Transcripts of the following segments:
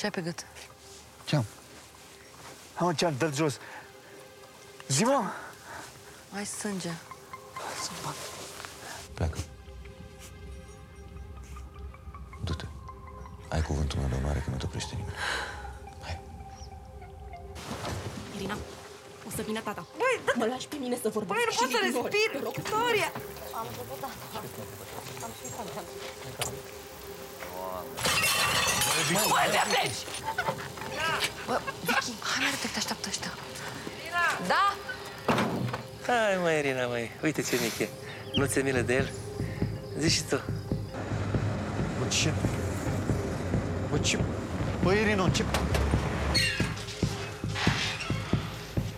Ce ai pe gât? Ce-am? Am un cear, dă jos. Zi, mă! Ai sânge. Pleacă. Du-te. Ai cuvântul meu de onoare că nu te oprește nimeni. Hai. Irina, o să vină tata. Băi, mă lași pe mine să vorbesc Băi, nu și pot să îl ignori. respir! Te rog. Victoria! Băi, de pleci! Bă, Vicky, hai mai repede, te așteaptă ăștia. Da? Hai, mă, Irina, măi, uite ce mic e. Nu ți-e milă de el? Zici și tu. Bă, ce? Bă, ce? Bă, Irino, ce?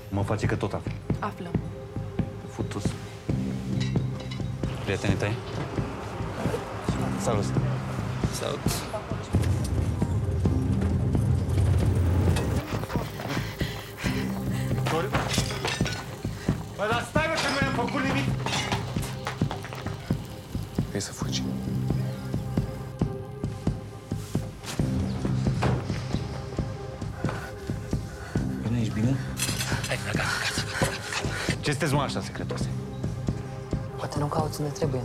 Mă face că tot aflu. Află. Futus. Prietenii tăi? Salut. Sau... Bă, dar stai, bă, că nu i-am făcut nimic. Vrei să fugi? Bine, ești bine? Hai, gata, gata. Ce sunteți, mă, așa secretoase? Poate nu cauți unde trebuie.